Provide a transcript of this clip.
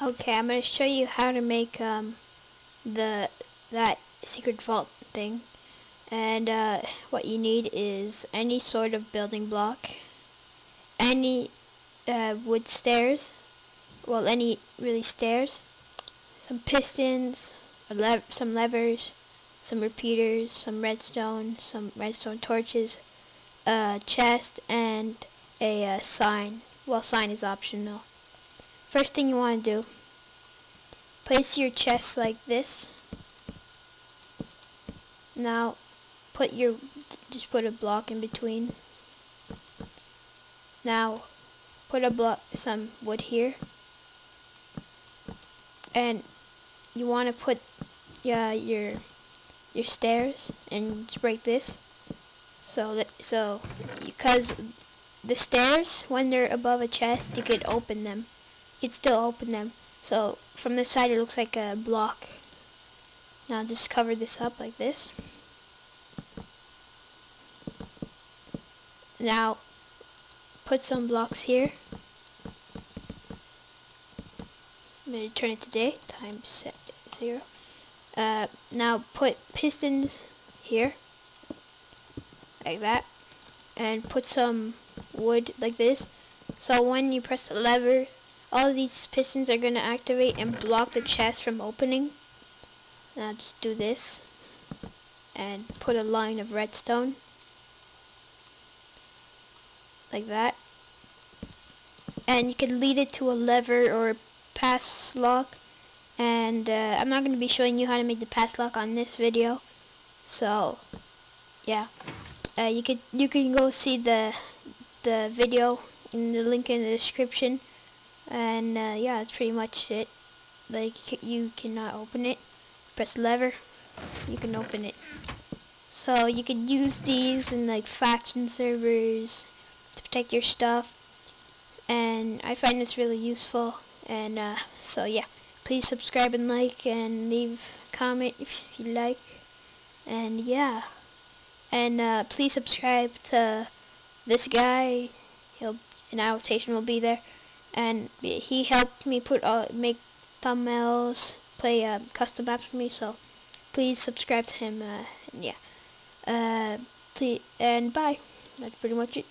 Okay, I'm going to show you how to make um, the that secret vault thing. And uh, what you need is any sort of building block, any uh, wood stairs, well any really stairs, some pistons, lev some levers, some repeaters, some redstone, some redstone torches, a chest, and a uh, sign. Well, sign is optional. First thing you want to do, place your chest like this. Now, put your, just put a block in between. Now, put a block, some wood here. And you want to put yeah, your your stairs and just break this. So that so because the stairs when they're above a chest, you could open them you can still open them. So from this side it looks like a block. Now just cover this up like this. Now put some blocks here. I'm going to turn it to day, time set zero. Uh, now put pistons here, like that, and put some wood like this. So when you press the lever, all these pistons are going to activate and block the chest from opening. Now just do this and put a line of redstone like that. And you can lead it to a lever or a pass lock. And uh, I'm not going to be showing you how to make the pass lock on this video. So yeah. Uh, you could you can go see the the video in the link in the description and uh, yeah that's pretty much it. Like you cannot open it. Press lever. You can open it. So you can use these in like faction servers to protect your stuff. And I find this really useful. And uh, so yeah. Please subscribe and like and leave a comment if you like. And yeah. And uh, please subscribe to this guy. He'll an annotation will be there and he helped me put uh, make thumbnails, play uh, custom maps for me. So please subscribe to him. Uh, and yeah, uh, please and bye. That's pretty much it.